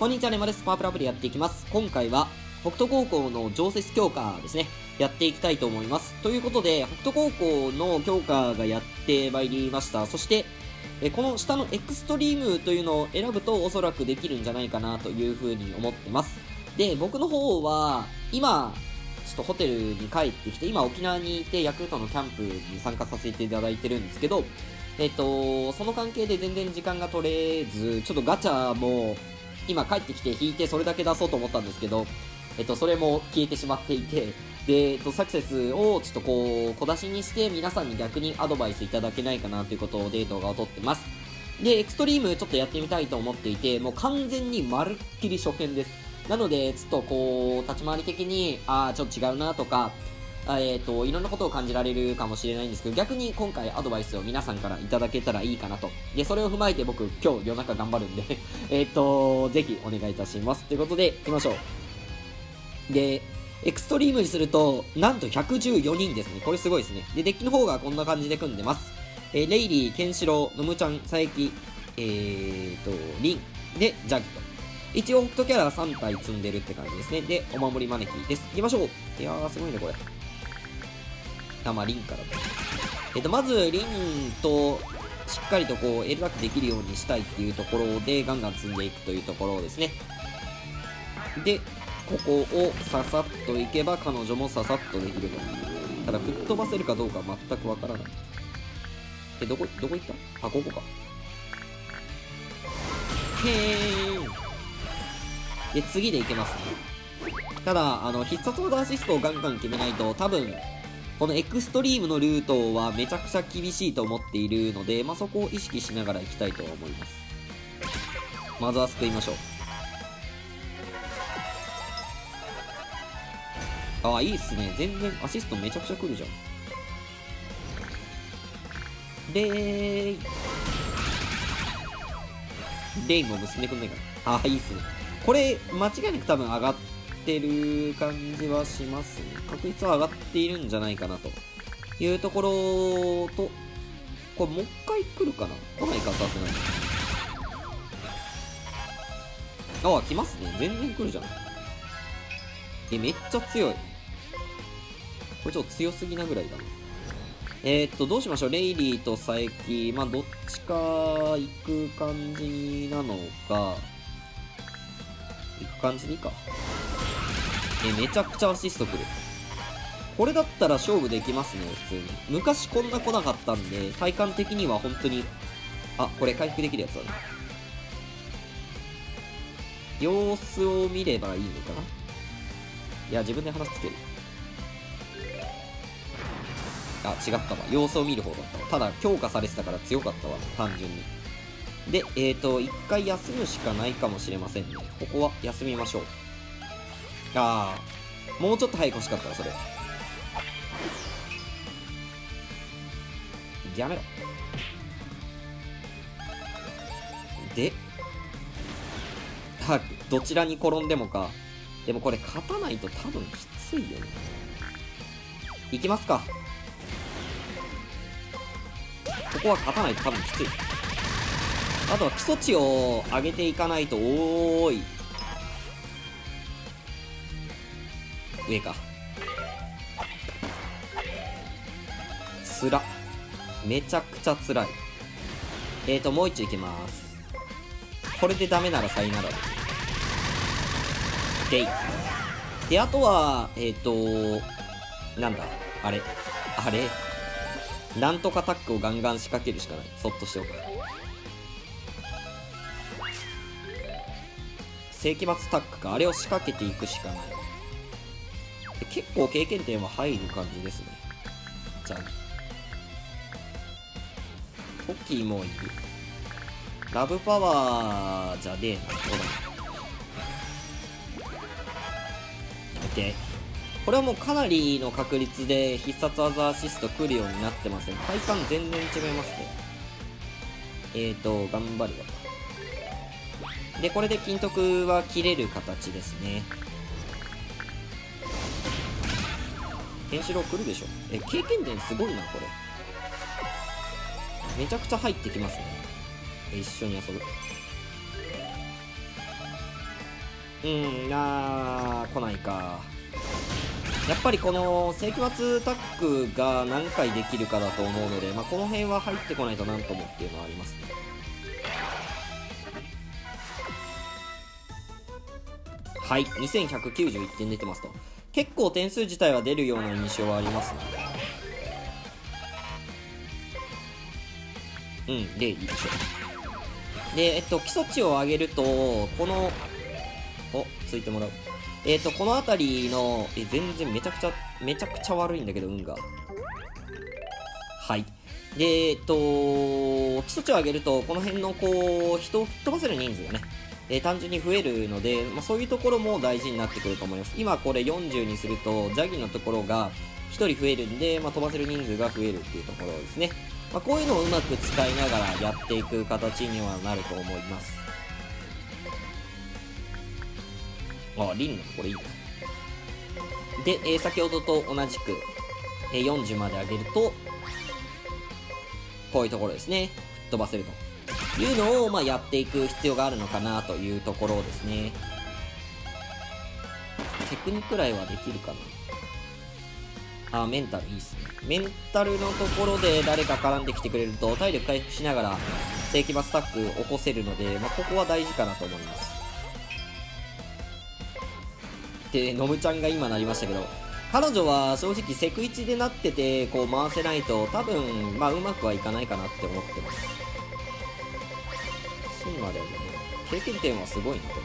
こんにちは、ねまです。パワープロアプリやっていきます。今回は、北斗高校の常設強化ですね。やっていきたいと思います。ということで、北斗高校の強化がやってまいりました。そして、えこの下のエクストリームというのを選ぶとおそらくできるんじゃないかなというふうに思ってます。で、僕の方は、今、ちょっとホテルに帰ってきて、今沖縄にいてヤクルトのキャンプに参加させていただいてるんですけど、えっと、その関係で全然時間が取れず、ちょっとガチャも今帰ってきて引いてそれだけ出そうと思ったんですけど、えっと、それも消えてしまっていて、で、えっと、サクセスをちょっとこう、小出しにして皆さんに逆にアドバイスいただけないかなということで動画を撮ってます。で、エクストリームちょっとやってみたいと思っていて、もう完全にまるっきり初見です。なので、ちょっとこう、立ち回り的に、ああ、ちょっと違うなとか、えっ、ー、と、いろんなことを感じられるかもしれないんですけど、逆に今回アドバイスを皆さんからいただけたらいいかなと。で、それを踏まえて僕、今日夜中頑張るんで えっと、ぜひお願いいたします。ということで、行きましょう。で、エクストリームにすると、なんと114人ですね。これすごいですね。で、デッキの方がこんな感じで組んでます。えー、レイリー、ケンシロウ、ノムちゃん、佐伯、えーと、リン、で、ジャギと。一応、北斗キャラ3体積んでるって感じですね。で、お守り招きです。行きましょういやー、すごいね、これ。あ、まあ、リンからと。えっと、まず、リンと、しっかりとこう、エルダックできるようにしたいっていうところで、ガンガン積んでいくというところですね。で、ここをささっといけば、彼女もささっとできると。ただ、吹っ飛ばせるかどうか全くわからない。え、どこ、どこ行った？あ、ここか。へーで、次でいけますね。ただ、あの、必殺技アシストをガンガン決めないと、多分、このエクストリームのルートはめちゃくちゃ厳しいと思っているので、まあ、そこを意識しながら行きたいと思います。まずは救いましょう。ああ、いいっすね。全然アシストめちゃくちゃ来るじゃん。レイレイも結んでくんないかな。ああ、いいっすね。これ、間違いなく多分上がっってる感じはしますね。確率は上がっているんじゃないかなというところと、これもう一回来るかな？来ないかさすがに。ああ、来ますね。全然来るじゃん。え、めっちゃ強い。これちょっと強すぎなぐらいだな。えー、っと、どうしましょう？レイリーと佐伯。まあ、どっちか行く感じなのか。行く感じでいいか。え、めちゃくちゃアシストくる。これだったら勝負できますね、普通に。昔こんな来なかったんで、体感的には本当に、あ、これ回復できるやつだね。様子を見ればいいのかな？いや、自分で話つける。あ、違ったわ。様子を見る方だったわ。ただ、強化されてたから強かったわ、単純に。で、えっ、ー、と、一回休むしかないかもしれませんね。ここは休みましょう。ああ。もうちょっと早く欲しかった、それ。やめろ。で、あ、どちらに転んでもか。でもこれ勝たないと多分きついよね。いきますか。ここは勝たないと多分きつい。あとは基礎値を上げていかないと、おーい。上か。つら。めちゃくちゃ辛い。えーと、もう一丁いきます。これでダメならさよならです。でい。で、あとは、えっ、ー、と、なんだ、あれ、あれ、なんとかタックをガンガン仕掛けるしかない。そっとしておく。世紀末タックか。あれを仕掛けていくしかない。結構経験点は入る感じですね。じゃあ、トッキーもいいラブパワーじゃねえな。ほら。OK。これはもうかなりの確率で必殺技アシスト来るようになってますね。体感全然違いますね。えーと、頑張るよ。で、これで金徳は切れる形ですね。ケンシロウ来るでしょえ、経験点すごいな、これ。めちゃくちゃ入ってきますね。一緒に遊ぶ。うんあー来ないかやっぱりこの世紀末タックが何回できるかだと思うので、まあ、この辺は入ってこないとなんともっていうのはありますねはい2191点出てますと結構点数自体は出るような印象はありますねうんでいいでしょうでえっと基礎値を上げるとこのおついてもらうえっ、と、この辺りの、え、全然めちゃくちゃ、めちゃくちゃ悪いんだけど、運が。はい。で、えっ、と、基礎値を上げると、この辺の、こう、人を吹っ飛ばせる人数がね、えー、単純に増えるので、まあ、そういうところも大事になってくると思います。今これ40にすると、ジャギのところが1人増えるんで、まあ、飛ばせる人数が増えるっていうところですね。まあ、こういうのをうまく使いながらやっていく形にはなると思います。あ、リンのところいいな。で、えー、先ほどと同じく、えー、40まで上げると、こういうところですね。吹っ飛ばせるというのを、まあ、やっていく必要があるのかなというところですね。テクニくらいはできるかな？あ、メンタルいいっすね。メンタルのところで誰か絡んできてくれると、体力回復しながら、正規バスタック起こせるので、まあ、ここは大事かなと思います。ってのむちゃんが今なりましたけど彼女は正直セク1でなっててこう回せないと多分まあうまくはいかないかなって思ってますシンマだよね経験点はすごいなこ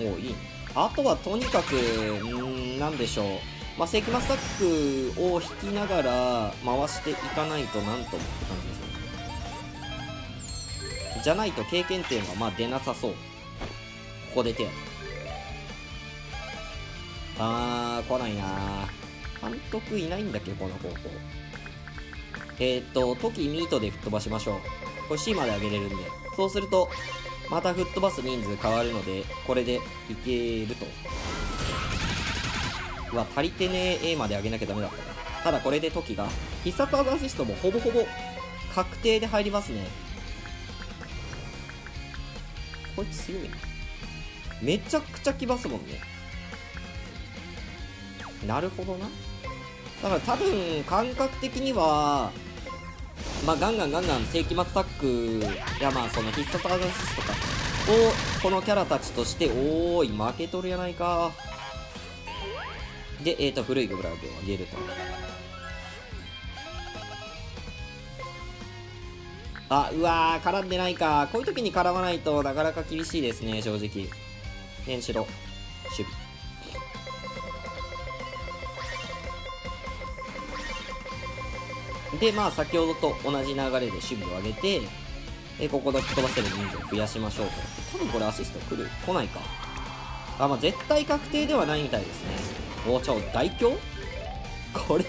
れおおいいねあとはとにかくんなんでしょう。まあ、セキマスタックを引きながら回していかないとなんともって感じですねじゃないと経験点はまあ出なさそう。ここで手あー、来ないな監督いないんだっけ、この高校。えー、っと、トキミートで吹っ飛ばしましょう。これ C まで上げれるんで。そうすると、また吹っ飛ばす人数変わるので、これでいけると。うわ、足りてねえ A まで上げなきゃダメだったな。ただこれでトキが、必殺技アシストもほぼほぼ確定で入りますね。こいつ強いな。めちゃくちゃ来ますもんね。なるほどな。だから多分、感覚的には、まあ、ガンガンガンガン世紀末タック、やまあ、その必殺技シスとかを、このキャラたちとして、おーい、負けとるやないか。で、えっ、ー、と、古いグラブを上げると。あ、うわ、絡んでないか。こういう時に絡まないとなかなか厳しいですね、正直。原子炉守備でまあ先ほどと同じ流れで守備を上げてえここで吹っ飛ばせる人数を増やしましょうと。多分これアシスト来る来ないか。あまあ絶対確定ではないみたいですね。おちょ大凶？これ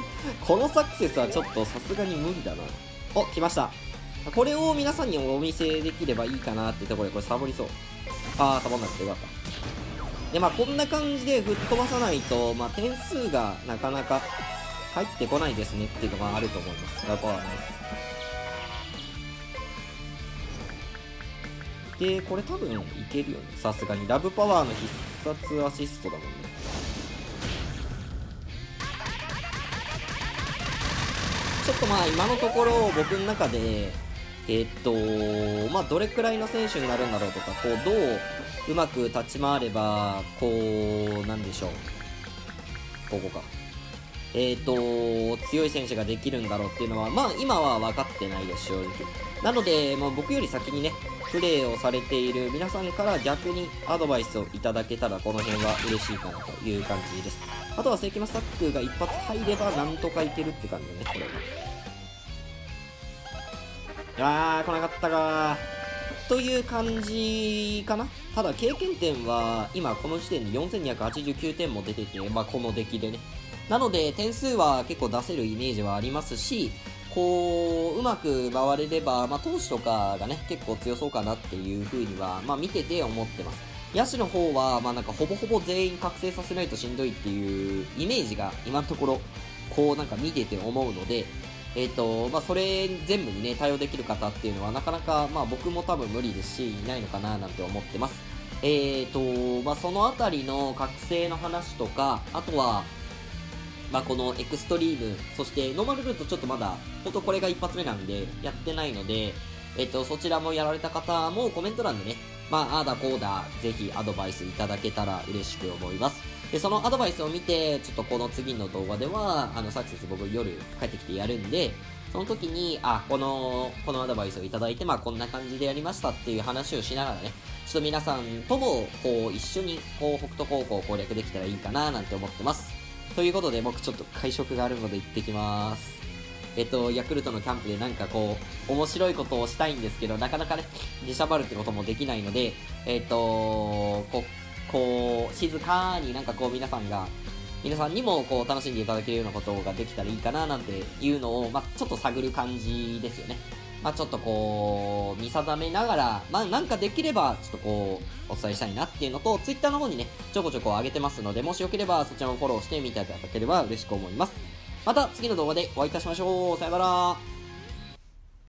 このサクセスはちょっとさすがに無理だな。お来ました。これを皆さんにお見せできればいいかなってところでこれサボりそう。ああサボんなくてよかった。で、まあ、こんな感じで吹っ飛ばさないと、まあ、点数がなかなか入ってこないですねっていうのがあると思います。ラパワーナイス。で、これ多分いけるよね。さすがに。ラブパワーの必殺アシストだもんね。ちょっとまあ今のところ僕の中で、えー、っと、まあどれくらいの選手になるんだろうとか、こうどううまく立ち回れば、こう、なんでしょう。ここか。えっ、ー、と、強い選手ができるんだろうっていうのは、まあ今は分かってないです、正直。なので、まあ、僕より先にね、プレーをされている皆さんから逆にアドバイスをいただけたら、この辺は嬉しいかなという感じです。あとは関マスタックが一発入ればなんとかいけるって感じだね、これは。あー、来なかったかという感じかなただ経験点は今この時点で4289点も出てて、まあ、この出来でねなので点数は結構出せるイメージはありますしこううまく回れれば、まあ、投手とかがね結構強そうかなっていう風には、まあ、見てて思ってます野手の方は、まあ、なんかほぼほぼ全員覚醒させないとしんどいっていうイメージが今のところこうなんか見てて思うのでえっ、と、まあ、それ全部にね、対応できる方っていうのはなかなか、まあ、僕も多分無理ですし、いないのかななんて思ってます。えっ、と、まあ、そのあたりの覚醒の話とか、あとは、まあ、このエクストリーム、そしてノーマルルートちょっとまだ、ほんとこれが一発目なんで、やってないので、えっ、と、そちらもやられた方もコメント欄でね、まあ、ああだこうだ、ぜひアドバイスいただけたら嬉しく思います。で、そのアドバイスを見て、ちょっとこの次の動画では、あの、サクセス僕夜帰ってきてやるんで、その時に、あ、この、このアドバイスをいただいて、まあこんな感じでやりましたっていう話をしながらね、ちょっと皆さんとも、こう、一緒に、こう、北斗高校を攻略できたらいいかななんて思ってます。ということで、僕ちょっと会食があるので行ってきます。えっと、ヤクルトのキャンプでなんかこう、面白いことをしたいんですけど、なかなかね、出しゃばるってこともできないので、えっと、ここう、静かになんかこう皆さんが、皆さんにもこう楽しんでいただけるようなことができたらいいかななんていうのを、まあ、ちょっと探る感じですよね。まあ、ちょっとこう、見定めながら、まあ、なんかできれば、ちょっとこう、お伝えしたいなっていうのと、ツイッターの方にね、ちょこちょこ上げてますので、もしよければそちらもフォローしてみていただければ嬉しく思います。また次の動画でお会いいたしましょう。さよなら。